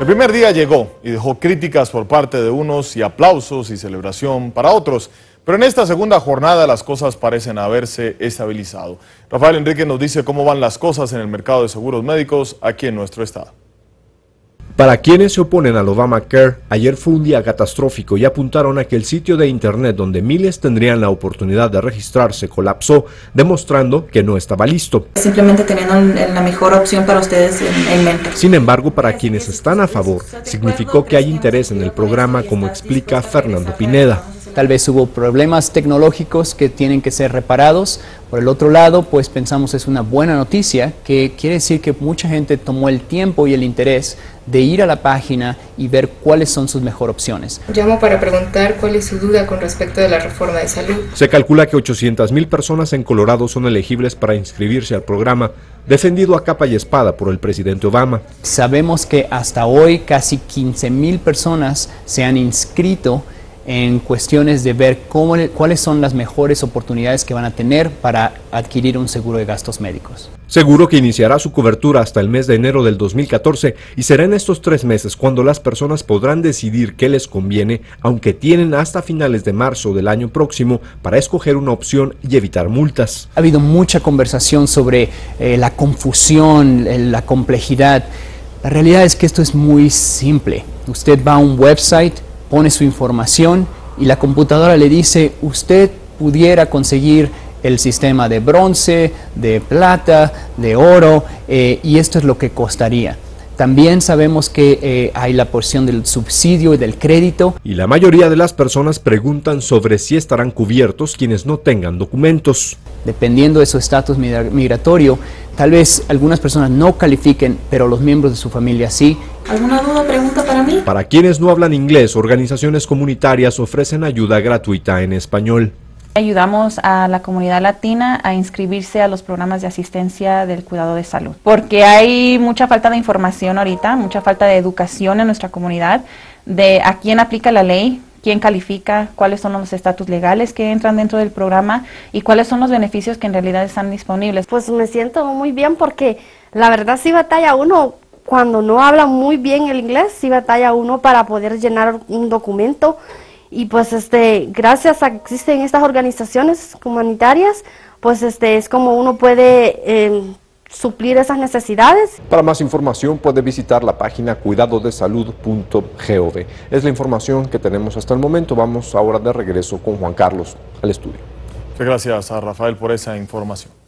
El primer día llegó y dejó críticas por parte de unos y aplausos y celebración para otros. Pero en esta segunda jornada las cosas parecen haberse estabilizado. Rafael Enrique nos dice cómo van las cosas en el mercado de seguros médicos aquí en nuestro estado. Para quienes se oponen al Obamacare, ayer fue un día catastrófico y apuntaron a que el sitio de internet donde miles tendrían la oportunidad de registrarse colapsó, demostrando que no estaba listo. Simplemente teniendo la mejor opción para ustedes en, mente. Sin embargo, para quienes están a favor, significó que hay interés en el programa, como explica Fernando Pineda. Tal vez hubo problemas tecnológicos que tienen que ser reparados. Por el otro lado, pues pensamos es una buena noticia, que quiere decir que mucha gente tomó el tiempo y el interés de ir a la página y ver cuáles son sus mejores opciones. Llamo para preguntar cuál es su duda con respecto de la reforma de salud. Se calcula que 800 mil personas en Colorado son elegibles para inscribirse al programa, defendido a capa y espada por el presidente Obama. Sabemos que hasta hoy casi 15 mil personas se han inscrito en cuestiones de ver cómo, cuáles son las mejores oportunidades que van a tener para adquirir un seguro de gastos médicos. Seguro que iniciará su cobertura hasta el mes de enero del 2014 y será en estos tres meses cuando las personas podrán decidir qué les conviene, aunque tienen hasta finales de marzo del año próximo para escoger una opción y evitar multas. Ha habido mucha conversación sobre eh, la confusión, la complejidad. La realidad es que esto es muy simple. Usted va a un website, pone su información y la computadora le dice, usted pudiera conseguir el sistema de bronce, de plata, de oro, eh, y esto es lo que costaría. También sabemos que eh, hay la porción del subsidio y del crédito. Y la mayoría de las personas preguntan sobre si estarán cubiertos quienes no tengan documentos. Dependiendo de su estatus migratorio, tal vez algunas personas no califiquen, pero los miembros de su familia sí. ¿Alguna duda, pregunta para mí? Para quienes no hablan inglés, organizaciones comunitarias ofrecen ayuda gratuita en español. Ayudamos a la comunidad latina a inscribirse a los programas de asistencia del cuidado de salud, porque hay mucha falta de información ahorita, mucha falta de educación en nuestra comunidad de a quién aplica la ley, quién califica, cuáles son los estatus legales que entran dentro del programa y cuáles son los beneficios que en realidad están disponibles. Pues me siento muy bien porque la verdad sí batalla uno cuando no habla muy bien el inglés, sí batalla uno para poder llenar un documento y pues este gracias a que existen estas organizaciones humanitarias pues este es como uno puede em, suplir esas necesidades. Para más información puede visitar la página cuidadodesalud.gov. Es la información que tenemos hasta el momento. Vamos ahora de regreso con Juan Carlos al estudio. Muchas gracias a Rafael por esa información.